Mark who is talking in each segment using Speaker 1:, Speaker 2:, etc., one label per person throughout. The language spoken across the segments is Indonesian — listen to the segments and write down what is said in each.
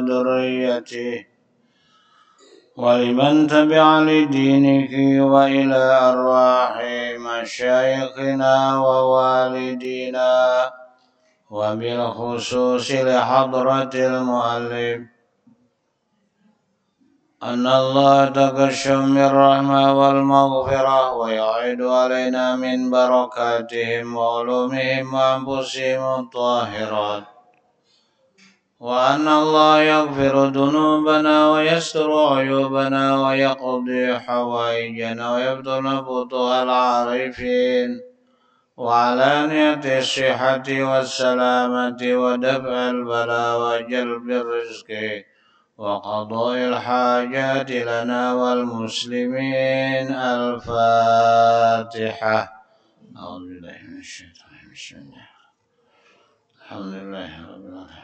Speaker 1: ذريته ولمن تبع لدينه وإلى أرواح مشايخنا ووالدينا وبالخصوص لحضرة المؤلف. أن الله تكشم بالرحمة والمغفرة ويعيد علينا من بركاتهم وعلومهم وأنفسهم الطاهرات. وأن الله يغفر ذنوبنا ويستر عيوبنا ويقضي حوائجنا ويبطل فتوح العارفين. وعلانية الصحة والسلامة ودفع البلاء وجلب الرزق وقضاء الحاجات لنا والمسلمين. الفاتحة. أعوذ بالله من الشيطان بسم الله الحمد لله رب العالمين.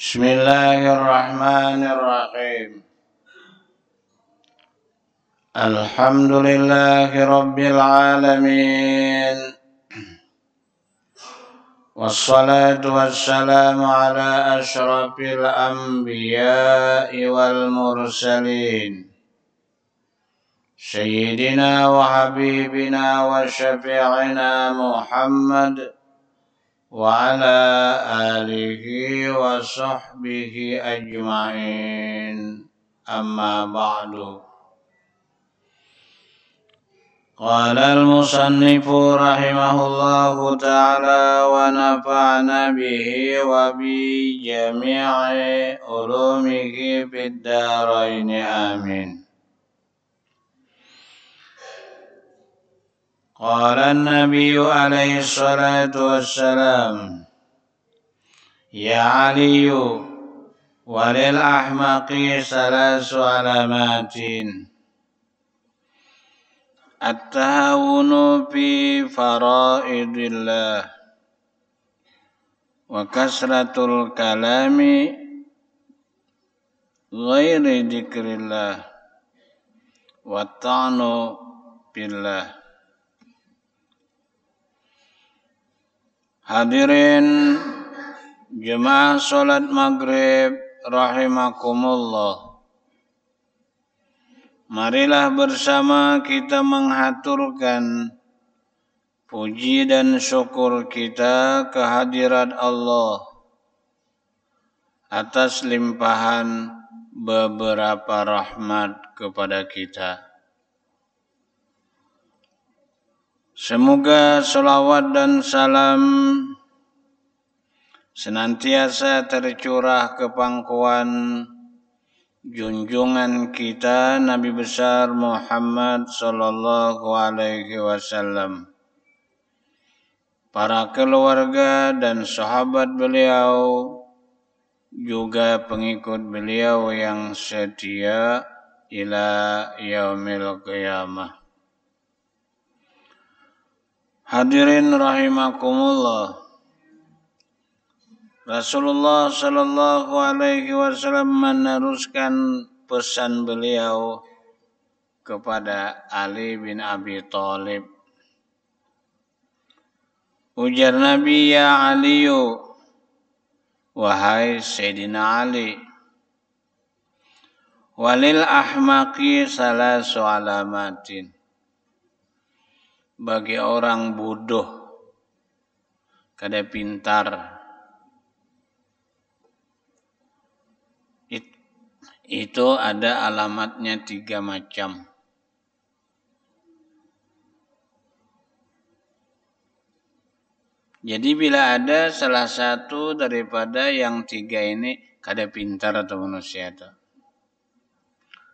Speaker 1: بسم الله الرحمن الرحيم. الحمد لله رب العالمين. والصلاة والسلام على أشرف الأنبياء والمرسلين. سيدنا وحبيبنا وشفيعنا محمد وعلى آله وصحبه أجمعين. أما بعد. قال المصنف رحمه الله تعالى ونفعنا به وبجميع علومه في الدارين. آمين. قال النبي عليه الصلاة والسلام يا علي وللأحمق ثلاث علامات التهاون في فرائض الله وكسرة الكلام غير ذكر الله والطعن بالله Hadirin jemaah salat maghrib rahimakumullah Marilah bersama kita menghaturkan puji dan syukur kita kehadirat Allah atas limpahan beberapa rahmat kepada kita. Semoga salawat dan salam senantiasa tercurah ke pangkuan junjungan kita Nabi besar Muhammad sallallahu alaihi wasallam. Para keluarga dan sahabat beliau juga pengikut beliau yang setia ila yaumil qiyamah Hadirin rahimakumullah Rasulullah Shallallahu Alaihi Wasallam meneruskan pesan beliau kepada Ali bin Abi Thalib. Ujar Nabi ya Aliyu, wahai Sayyidina Ali, walil ahmaqi salasu alamatin. Bagi orang bodoh, kada pintar, itu ada alamatnya tiga macam. Jadi bila ada salah satu daripada yang tiga ini kada pintar atau manusia itu.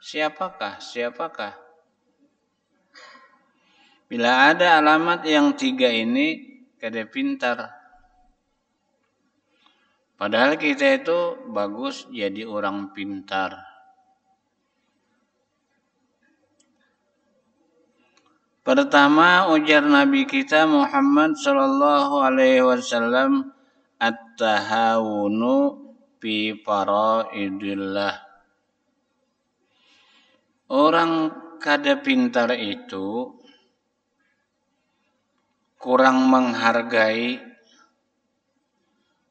Speaker 1: Siapakah? Siapakah? Bila ada alamat yang tiga ini kada pintar. Padahal kita itu bagus jadi orang pintar. Pertama ujar Nabi kita Muhammad sallallahu alaihi wasallam at-tahawunu fi faraidillah. Orang kada pintar itu kurang menghargai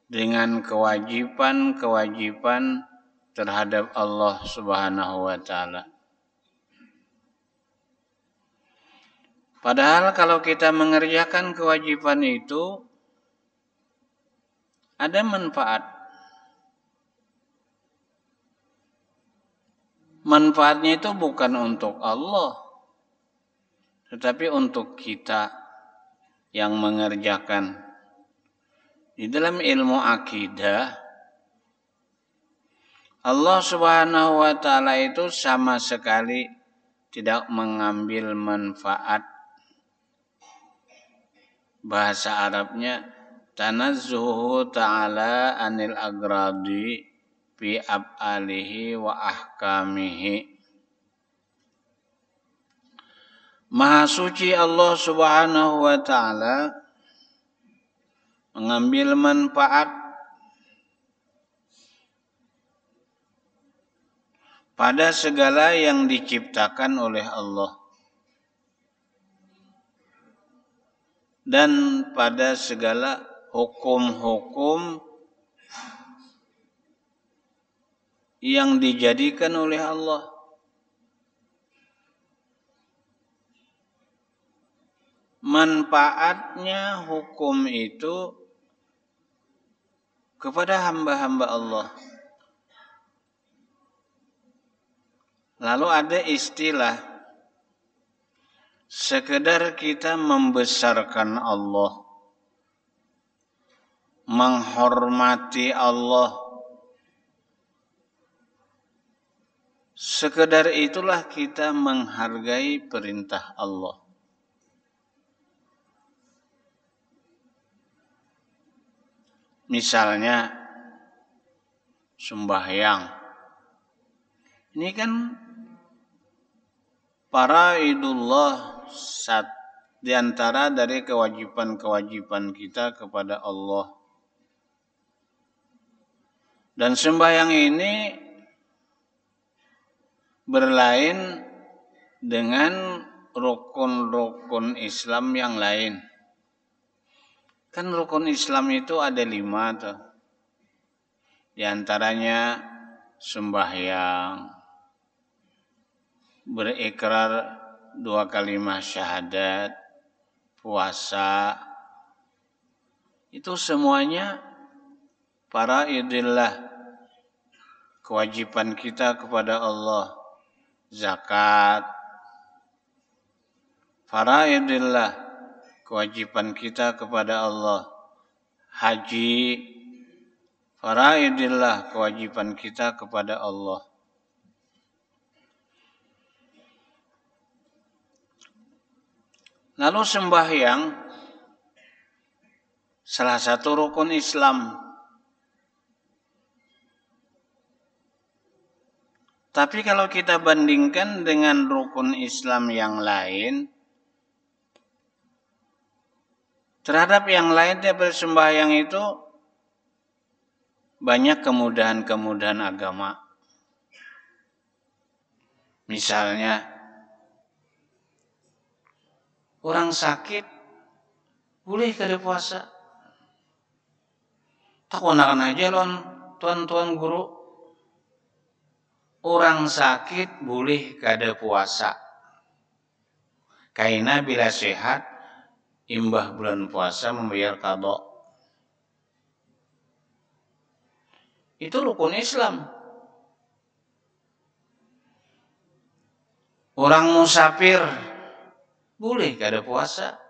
Speaker 1: dengan kewajiban-kewajiban terhadap Allah Subhanahu wa taala. Padahal kalau kita mengerjakan kewajiban itu ada manfaat. Manfaatnya itu bukan untuk Allah, tetapi untuk kita yang mengerjakan di dalam ilmu akidah, Allah Subhanahu wa Ta'ala itu sama sekali tidak mengambil manfaat. Bahasa Arabnya tanazzuhu ta'ala anil agradi fi ab'alihi wa ahkamihi. Maha suci Allah Subhanahu wa taala mengambil manfaat pada segala yang diciptakan oleh Allah dan pada segala hukum-hukum yang dijadikan oleh Allah. Manfaatnya hukum itu kepada hamba-hamba Allah. Lalu ada istilah sekedar kita membesarkan Allah, menghormati Allah. Sekedar itulah kita menghargai perintah Allah. Misalnya sembahyang. Ini kan para idullah sat di antara dari kewajiban-kewajiban kita kepada Allah. Dan sembahyang ini berlain dengan rukun-rukun Islam yang lain. Kan rukun Islam itu ada lima tuh. Di antaranya sembahyang, berikrar dua kalimat syahadat, puasa, itu semuanya para idillah kewajiban kita kepada Allah. Zakat. Faraidillah kewajiban kita kepada Allah. Haji faraidillah kewajiban kita kepada Allah. Lalu sembahyang salah satu rukun Islam. Tapi kalau kita bandingkan dengan rukun Islam yang lain, Terhadap yang lain dia bersembahyang itu banyak kemudahan-kemudahan agama. Misalnya orang sakit boleh kada puasa. Tak aja lon tuan-tuan guru. Orang sakit boleh kada puasa. Kaina bila sehat imbah bulan puasa membayar kado. Itu rukun Islam. Orang musafir boleh kada puasa.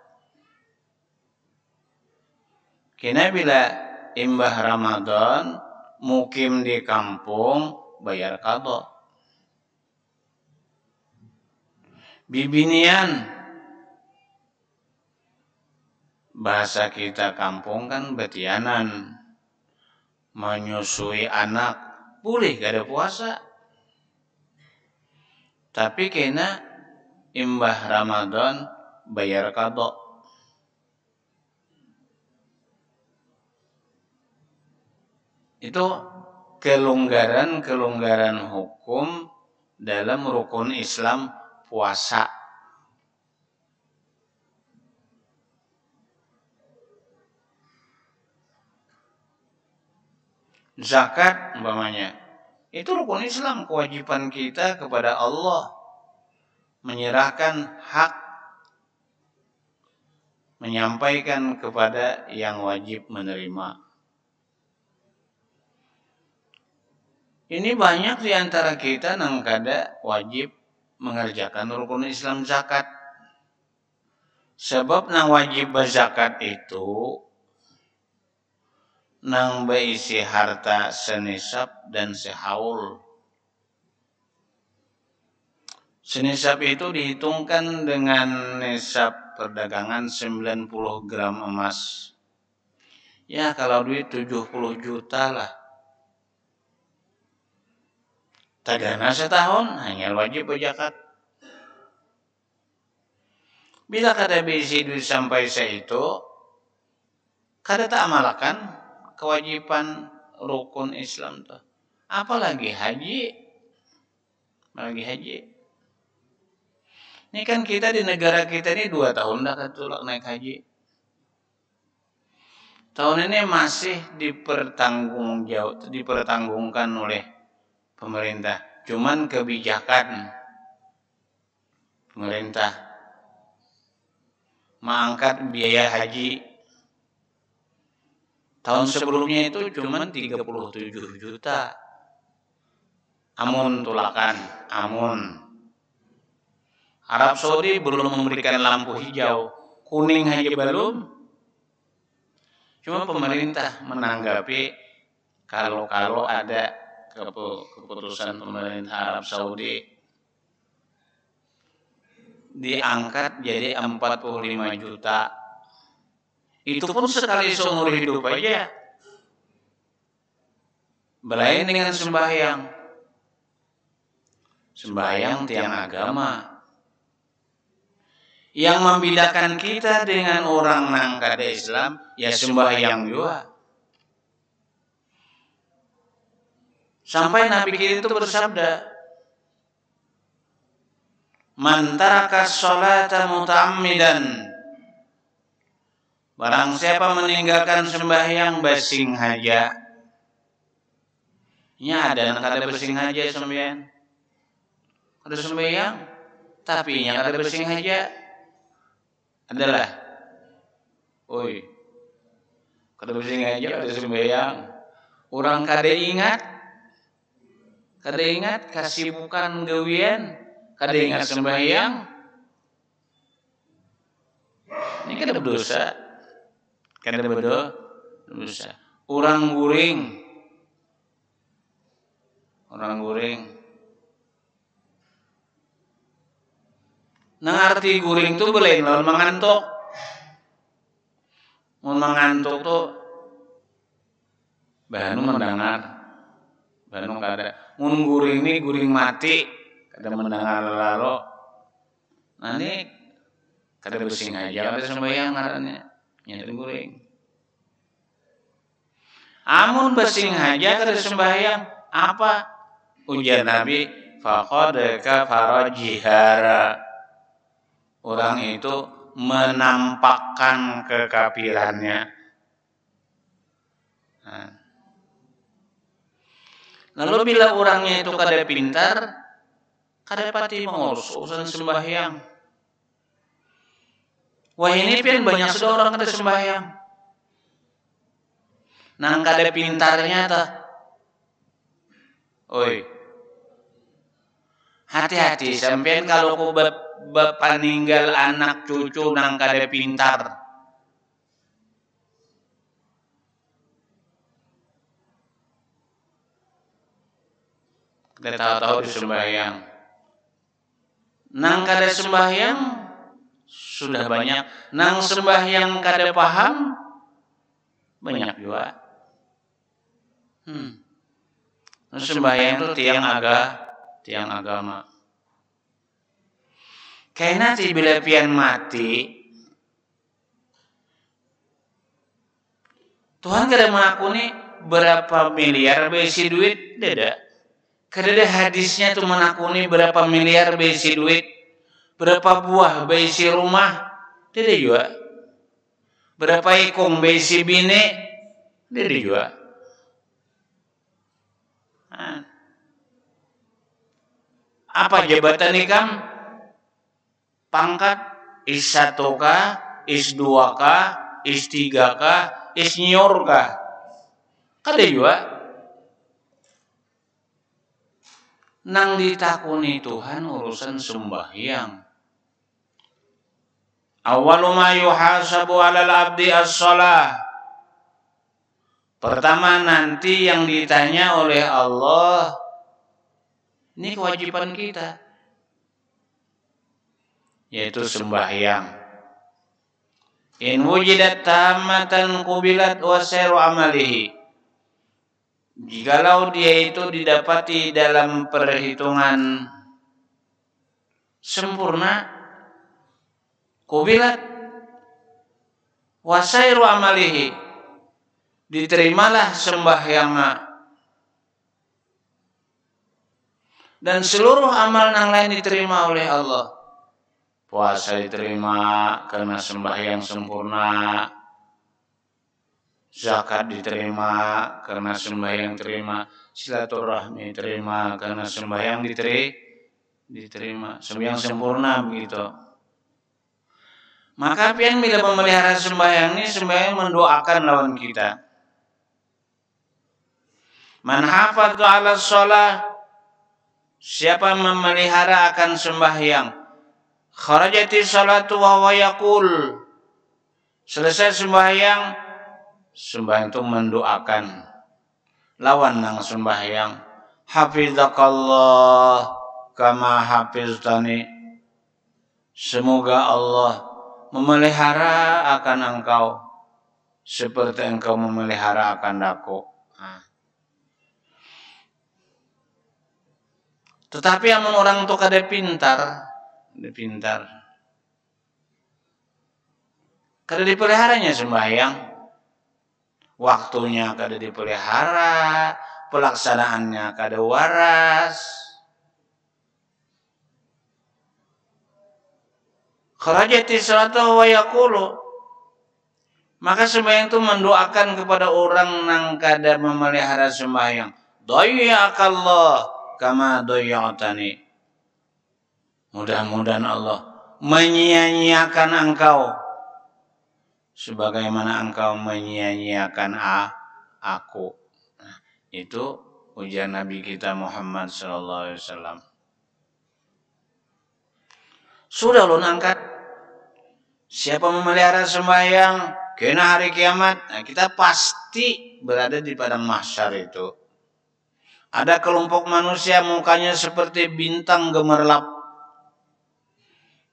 Speaker 1: Kena bila imbah Ramadan mukim di kampung bayar kado. Bibinian bahasa kita kampung kan betianan. Menyusui anak boleh gak ada puasa. Tapi kena imbah Ramadan bayar kadok. Itu kelonggaran-kelonggaran hukum dalam rukun Islam puasa. Zakat umpamanya itu rukun Islam kewajiban kita kepada Allah menyerahkan hak menyampaikan kepada yang wajib menerima. Ini banyak di antara kita nang kada wajib mengerjakan rukun Islam zakat. Sebab nang wajib berzakat itu nang berisi harta senisab dan sehaul. Senisab itu dihitungkan dengan nisab perdagangan 90 gram emas. Ya kalau duit 70 juta lah Tagana setahun hanya wajib berzakat. Bila kada bisi duit sampai itu, kada tak amalakan kewajiban rukun Islam tuh. Apalagi haji, apalagi haji. Ini kan kita di negara kita ini dua tahun dah ketulak naik haji. Tahun ini masih dipertanggung jauh, dipertanggungkan oleh pemerintah. Cuman kebijakan pemerintah mengangkat biaya haji tahun sebelumnya itu cuma 37 juta. Amun tulakan, amun. Arab Saudi belum memberikan lampu hijau, kuning aja belum. Cuma pemerintah menanggapi kalau-kalau ada keputusan pemerintah Arab Saudi diangkat jadi 45 juta. Itu pun sekali seumur hidup aja. Belain dengan sembahyang. Sembahyang tiang agama. Yang membedakan kita dengan orang nang kada Islam ya sembahyang juga. Sampai Nabi kita itu bersabda, "Man taraka sholata muta'ammidan" Barang siapa meninggalkan sembahyang basing haja. Ini ada yang ada basing haja sembahyang. Ada sembahyang, tapi yang ada basing haja adalah Oi. Kada basing haja ada sembahyang. Orang kada ingat kada ingat kasibukan gawian kada ingat sembahyang ini kada berdosa kada berdosa orang guring. Orang guring. Nang arti guring tuh boleh lawan mengantuk. Mau mengantuk tuh bahan mendengar. Bandung kada. Mun guring ini guring mati. Kada mendengar lalu nanti kada bersing aja kada sembahyang ngarannya nyata guring amun bersing aja kada sembahyang apa? Ujian Nabi faqad kafara jihara. Orang itu menampakkan kekafirannya. Nah, Lalu bila orangnya itu kada pintar, kada pati mengurus urusan sembahyang. Wah ini pian banyak sudah orang kada sembahyang. Nang kada pintarnya ta. Oi. Hati-hati sampean kalau ku paninggal anak cucu nang kada pintar. kita tahu-tahu di sembahyang. Nang kada sembahyang sudah banyak. Nang sembahyang kada paham banyak juga. Hmm. Sembahyang itu tiang aga, tiang agama. Kayaknya nanti bila pian mati, Tuhan kada menakuni berapa miliar besi duit, tidak. Kada ada hadisnya tuh menakuni berapa miliar besi duit, berapa buah besi rumah, tidak juga. Berapa ikung besi bine, tidak juga. Apa jabatan ikam? Pangkat is satu ka, is dua ka, is tiga ka, is nyor ka. Kada juga. Nang ditakuni Tuhan urusan sembahyang. Awalu ma yuhasabu alal abdi as-salah. Pertama nanti yang ditanya oleh Allah ini kewajiban kita yaitu sembahyang. In wujidat tamatan kubilat wa amalihi. Jikalau dia itu didapati dalam perhitungan sempurna, kubilat wasairu amalihi. Diterimalah sembahyangnya. Dan seluruh amal yang lain diterima oleh Allah. Puasa diterima karena sembahyang sempurna. Zakat diterima karena sembahyang terima. Silaturahmi diterima karena sembahyang diterima diterima. Sembahyang sempurna begitu maka pian bila memelihara sembahyang ini sembahyang mendoakan lawan kita. Man hafadhu ala sholah Siapa memelihara akan sembahyang? Kharajati salatu wa huwa yaqul. Selesai sembahyang Sembahyang itu mendoakan Lawan nang sembahyang. Hafizakallah Kama hafiztani. Semoga Allah memelihara akan engkau seperti engkau memelihara akan daku. Nah. Tetapi yang orang itu kada pintar, kada pintar. Kada dipeliharanya sembahyang. Waktunya kada dipelihara, pelaksanaannya kada waras. Kharajati salatu wa yaqulu maka sembahyang itu mendoakan kepada orang yang kadar memelihara sembahyang. Dayyaqallah kama dayyatani. Mudah-mudahan Allah menyia-nyiakan engkau sebagaimana engkau menyia-nyiakan aku. Nah, itu ujian Nabi kita Muhammad sallallahu alaihi wasallam. Sudah lo angkat. Siapa memelihara sembahyang, kena hari kiamat, nah kita pasti berada di padang mahsyar itu. Ada kelompok manusia mukanya seperti bintang gemerlap.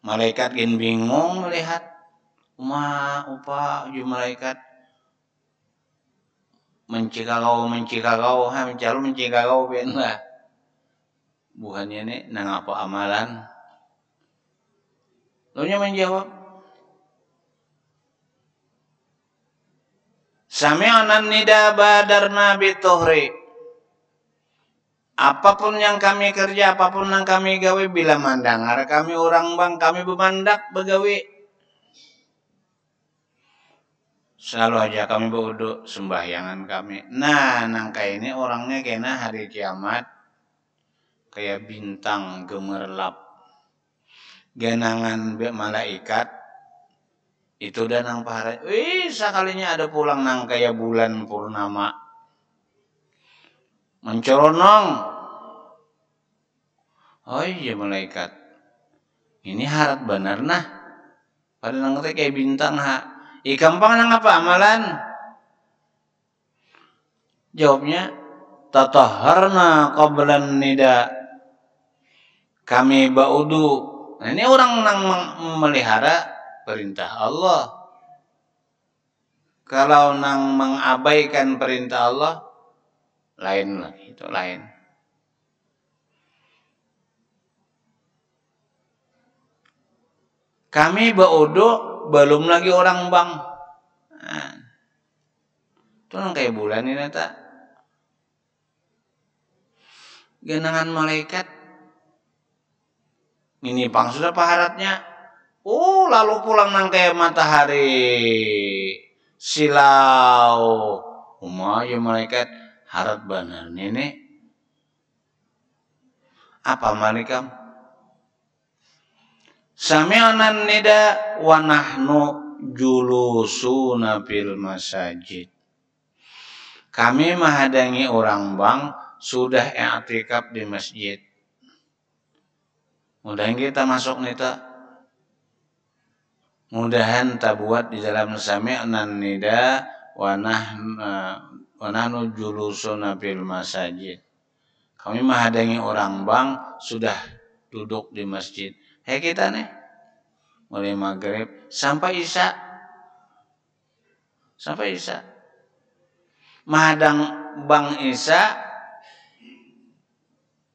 Speaker 1: Malaikat gin bingung melihat. Uma upa uji malaikat mencikagau mencikagau ha mencari mencikagau ben lah bukannya nih nang apa amalan Lalu menjawab, Sami'anan nida badarna bituhri. Apa pun yang kami kerja, apa pun yang kami gawe, bila mandangar kami orang bang, kami bemandak begawi. Selalu aja kami beruduk sembahyangan kami. Nah, nangka ini orangnya kena hari kiamat kayak bintang gemerlap genangan malaikat itu dan nang pahara. Wih sekalinya ada pulang nang kayak bulan purnama. Mencoronong. Oh iya malaikat. Ini harap benar nah. Pada nang kayak bintang ha. I gampang nang apa amalan? Jawabnya tataharna qablan nida. Kami baudu. Nah, ini orang yang memelihara perintah Allah. Kalau nang mengabaikan perintah Allah, lain lagi itu lain. Kami baudo belum lagi orang bang nah, itu kayak bulan ini tak genangan malaikat ini pang sudah paharatnya oh lalu pulang nang kayak matahari silau umma ya malaikat harat benar nenek apa malaikat Sami'na nida wa nahnu julusuna fil. Kami menghadangi orang bang sudah i'tikaf di masjid. Mudahan kita masuk nih tak. Mudahan tak buat di dalam sami'na nida wa wa nahnu julusuna fil masajid. Kami menghadangi orang bang sudah duduk di masjid. Hei kita nih mulai maghrib sampai isya sampai isya mahadang bang isya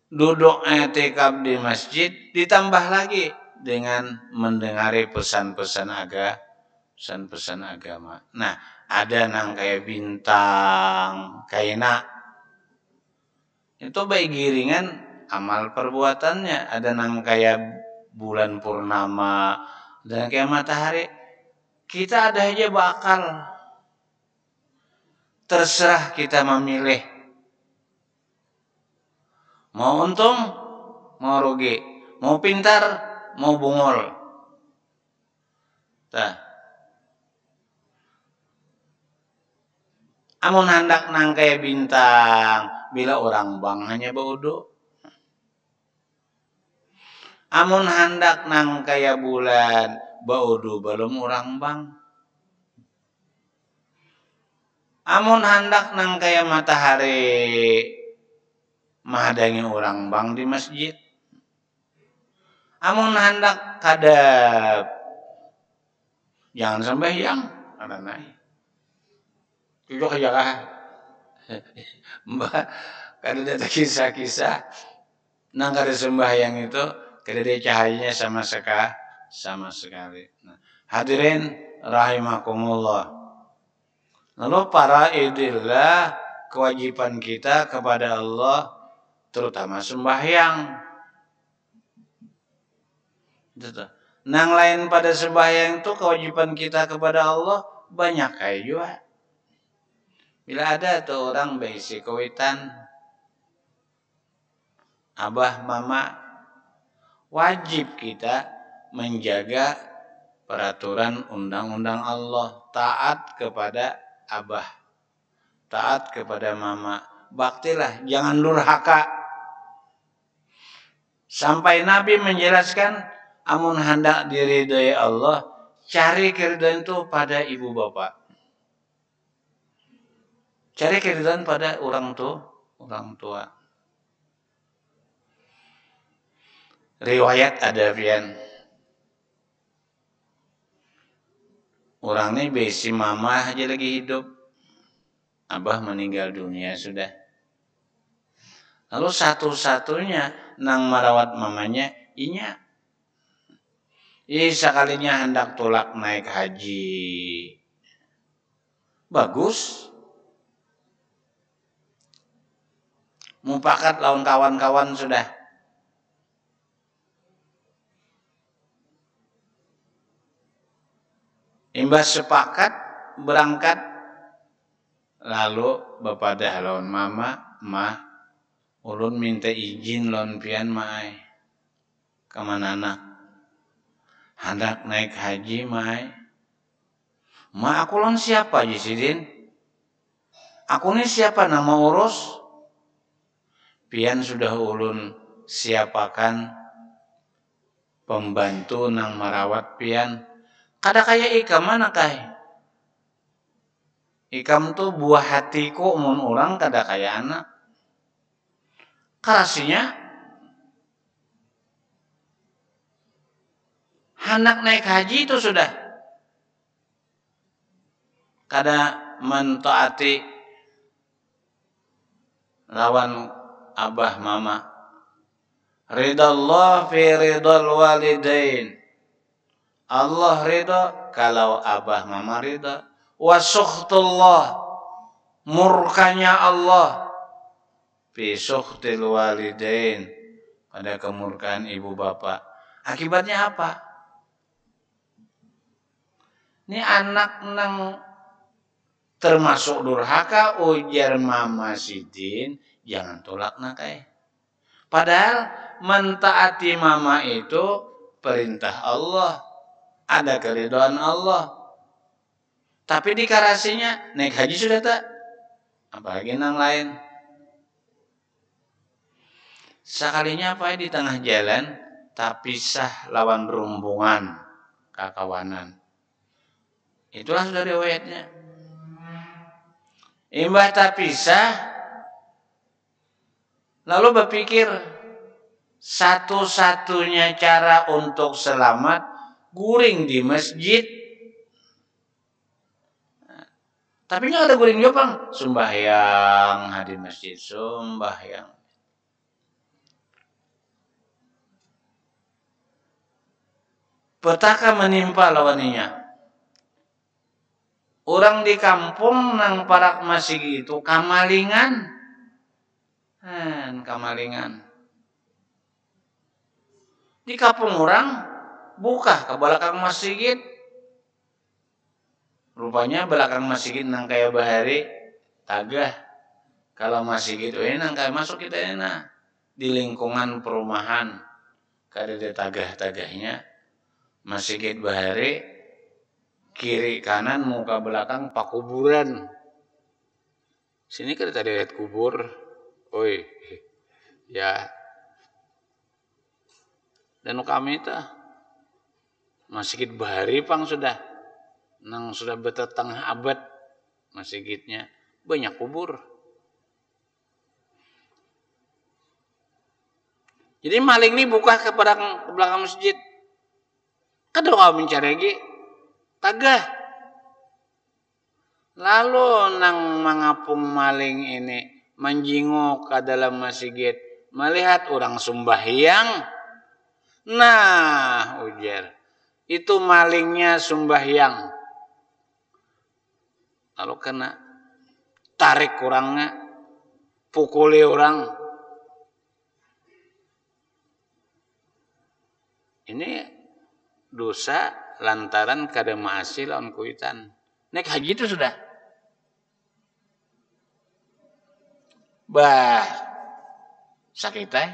Speaker 1: duduk etikab di masjid ditambah lagi dengan mendengari pesan-pesan agama pesan-pesan agama. Nah ada nang kayak bintang kayak nak. Itu baik giringan amal perbuatannya. Ada nang kayak bulan purnama dan kayak matahari. Kita ada aja bakal. Terserah kita memilih. Mau untung mau rugi. Mau pintar mau bungol Tah. amun hendak nang kayak bintang. Bila orang bang hanya bodoh. Amun hendak nang kaya bulan. Baudu belum orang bang. Amun hendak nang kaya matahari. Mahadangi orang bang di masjid amun hendak kadap jangan sampai yang ada naik itu kah mbak kada ada kisah-kisah nang kada sembahyang itu tidak cahayanya sama sekali sama sekali. Nah, hadirin rahimakumullah. Lalu para idillah kewajiban kita kepada Allah terutama sembahyang. Nang lain pada sembahyang itu kewajiban kita kepada Allah banyak kayak juga. Bila ada tuh orang basic kawitan abah mama wajib kita menjaga peraturan undang-undang Allah, taat kepada abah, taat kepada mama. Baktilah, jangan durhaka. Sampai Nabi menjelaskan, amun hendak diridhoi Allah, cari keridhaan itu pada ibu bapak. Cari keridhaan pada orang tua, orang tua. riwayat ada pian orang ini besi mama aja lagi hidup abah meninggal dunia sudah lalu satu-satunya nang merawat mamanya inya Ih, sekalinya hendak tolak naik haji. Bagus. Mumpakat lawan kawan-kawan sudah. Imbas sepakat berangkat lalu bapak dah lawan mama mah ulun minta izin lawan pian mai ke mana anak hendak naik haji mai ma aku lawan siapa Jisidin aku ini siapa nama urus pian sudah ulun siapakan pembantu nang merawat pian Kada kaya ikam mana kay? Ikam tuh buah hatiku mun orang kada kaya anak. Karasinya anak naik haji itu sudah kada mentaati lawan abah mama. Ridha Allah fi ridal walidain. Allah ridha kalau abah mama ridha. Wa sukhtullah murkanya Allah fi sukhtil walidain pada kemurkaan ibu bapak. Akibatnya apa? Ini anak nang termasuk durhaka ujar mama sidin jangan tolak nakai. Padahal mentaati mama itu perintah Allah. Ada keridhaan Allah. Tapi di karasinya naik haji sudah tak? Apalagi nang lain. Sekalinya apa di tengah jalan tapi sah lawan rumbungan kakawanan. Itulah sudah riwayatnya. Imbah terpisah lalu berpikir satu-satunya cara untuk selamat guring di masjid. Tapi nggak ada guring juga bang. Sembahyang hadir masjid, sembahyang. Petaka menimpa lawaninya. Orang di kampung nang parak masih itu kamalingan. Han, kamalingan. Di kampung orang buka ke belakang masjid. Rupanya belakang masjid nang kayak bahari tagah. Kalau masjid itu ini kayak masuk kita enak di lingkungan perumahan. Kada ada tagah-tagahnya. Masjid bahari kiri kanan muka belakang pak kuburan. Sini kan tadi lihat kubur. Oi ya. Dan kami itu masjid bahari pang sudah. Nang sudah betetengah abad masjidnya. Banyak kubur. Jadi maling ini buka ke belakang, ke belakang masjid. Kadang mencari lagi Tagah. Lalu nang mengapung maling ini menjinguk ke dalam masjid melihat orang sumbahyang. Nah, ujar. Itu malingnya sumbahyang. Lalu kena tarik orangnya, pukuli orang. Ini dosa lantaran kada maasi lawan kuitan. Naik haji itu sudah. Bah, sakit eh.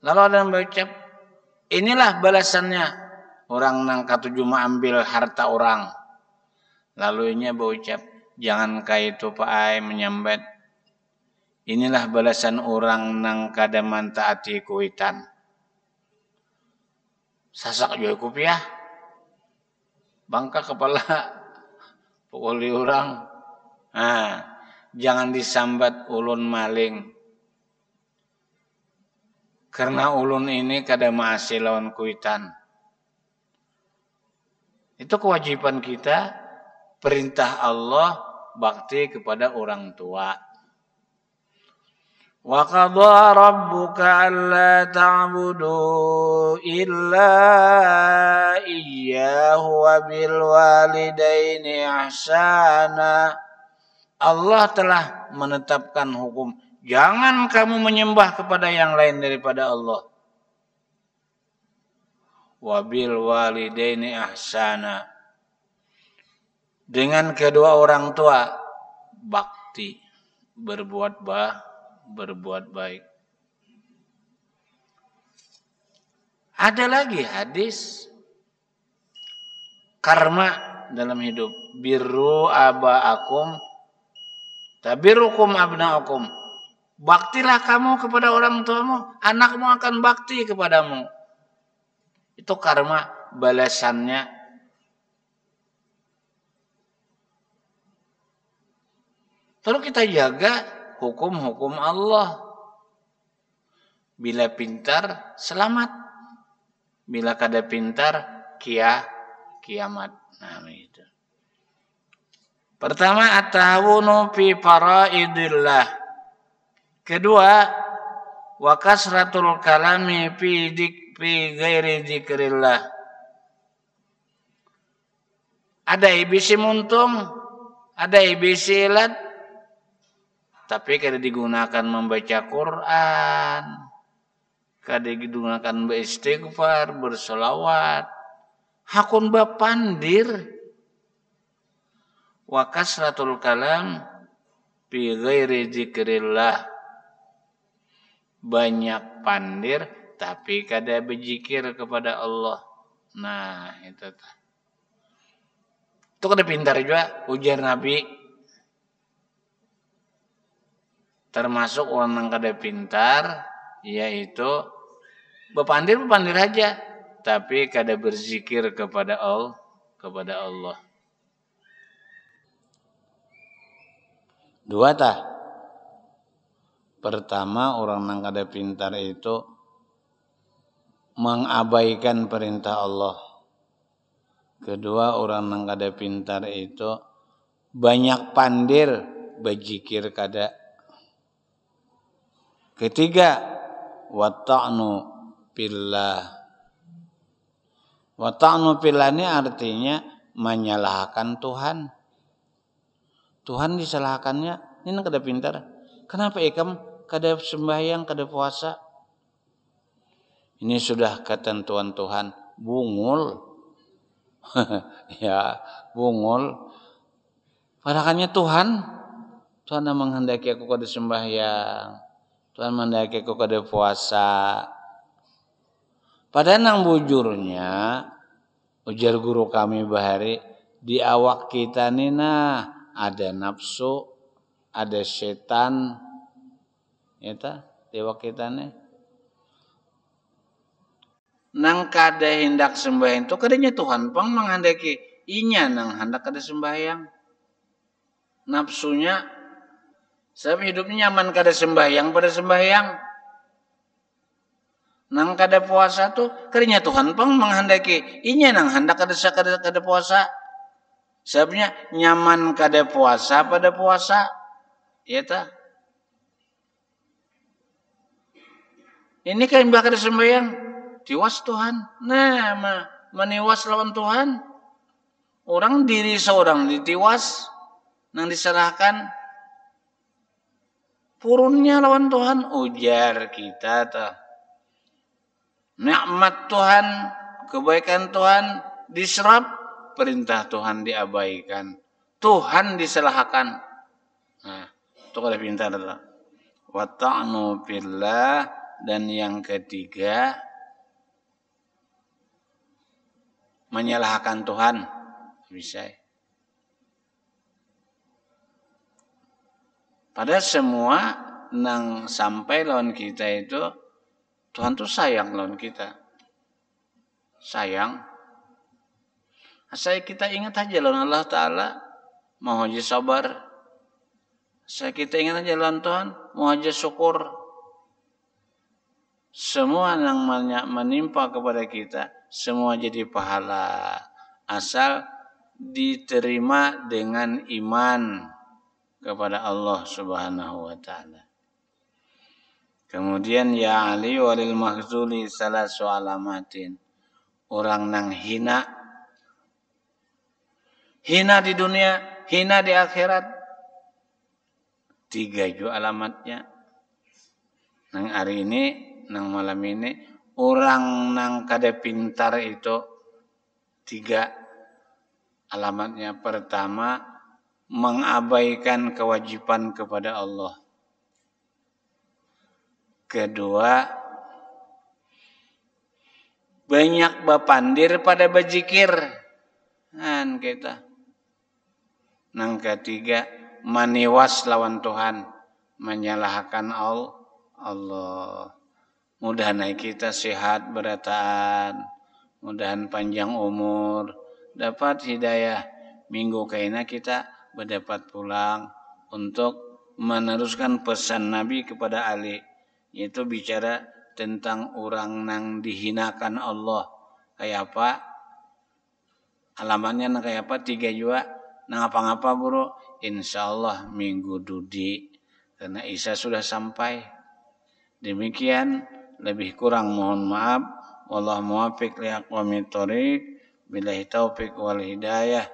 Speaker 1: Lalu ada yang berucap, inilah balasannya orang nang katuju ambil harta orang. Lalu ini berucap, jangan kaya itu Pak Ai menyambat. Inilah balasan orang nang kada mantaati kuitan. Sasak juga kupiah bangka kepala pukuli orang nah jangan disambat ulun maling. Karena ulun ini kada masih lawan kuitan. Itu kewajiban kita perintah Allah bakti kepada orang tua وقضى ربك ألا تعبدوا إلا إياه وبالوالدين إحسانا Allah telah menetapkan hukum jangan kamu menyembah kepada yang lain daripada Allah wabil walidaini ahsana dengan kedua orang tua bakti berbuat baik berbuat baik. Ada lagi hadis karma dalam hidup. Biru abaakum tabirukum abnaakum. Baktilah kamu kepada orang tuamu, anakmu akan bakti kepadamu. Itu karma balasannya. Terus kita jaga hukum-hukum Allah. Bila pintar, selamat. Bila kada pintar, kia, kiamat. Nah, itu. Pertama, at-tahawunu fi faraidillah. kedua wa kasratul kalami fi dik fi ghairi dzikrillah ada ibisi muntung ada ibisi ilat tapi kada digunakan membaca Quran. Kada digunakan beristighfar bersolawat. Hakun bapandir. Wa kasratul kalam fi ghairi zikrillah. Banyak pandir tapi kada berzikir kepada Allah. Nah itu tuh itu kada pintar juga ujar Nabi termasuk orang yang kada pintar yaitu bepandir bepandir aja tapi kada berzikir kepada Allah kepada Allah Dua tah. Pertama orang nang kada pintar itu mengabaikan perintah Allah. Kedua orang nang kada pintar itu banyak pandir bajikir kada. Ketiga wata'nu pillah. Wata'nu pillah ini artinya menyalahkan Tuhan. Tuhan disalahkannya. Ini kada pintar. Kenapa ikam kada sembahyang kada puasa? Ini sudah ketentuan Tuhan. Bungul. Ya bungul. Padahalnya Tuhan. Tuhan yang menghendaki aku kada sembahyang Tuhan menghendaki aku kada puasa padahal nang bujurnya ujar guru kami bahari di awak kita nih nah ada nafsu, ada setan, eta dewa kita nih. Nang kada hendak sembahyang itu kadanya Tuhan pang menghendaki inya nang hendak kada sembahyang. Nafsunya sebab hidupnya nyaman kada sembahyang pada sembahyang. Nang kada puasa tuh kadanya Tuhan pang menghendaki inya nang hendak kada kada kada puasa. Sebabnya nyaman kada puasa pada puasa. Ya ta? Ini kan bakal sembahyang tiwas Tuhan. Nah, meniwas lawan Tuhan. Orang diri seorang ditiwas nang diserahkan purunnya lawan Tuhan ujar kita ta. Nikmat Tuhan, kebaikan Tuhan diserap perintah Tuhan diabaikan, Tuhan disalahkan. Nah, itu kalau pintar adalah wata'nu billah dan yang ketiga menyalahkan Tuhan bisa. Pada semua nang sampai lawan kita itu Tuhan tuh sayang lawan kita. Sayang saya kita ingat aja lawan Allah Ta'ala mau aja sabar. Saya kita ingat aja lawan Tuhan mau aja syukur. Semua yang menimpa kepada kita semua jadi pahala asal diterima dengan iman kepada Allah Subhanahu wa taala. Kemudian ya Ali walil mahzuli salah alamatin. Orang nang hina hina di dunia, hina di akhirat. Tiga itu alamatnya. Nang hari ini, nang malam ini, orang nang kada pintar itu tiga alamatnya. Pertama, mengabaikan kewajiban kepada Allah. Kedua, banyak bapandir pada bajikir. Kan kita. Nang ketiga, maniwas lawan Tuhan, menyalahkan Allah. Mudah naik kita sehat berataan, mudahan panjang umur, dapat hidayah. Minggu kaina kita berdapat pulang untuk meneruskan pesan Nabi kepada Ali, yaitu bicara tentang orang nang dihinakan Allah. Kayak apa? Alamannya kayak apa? Tiga juga Nah apa-apa bro, insya Allah minggu dudi karena Isa sudah sampai. Demikian lebih kurang mohon maaf. Wallahu muwaffiq li aqwamit thoriq. Billahi wal hidayah.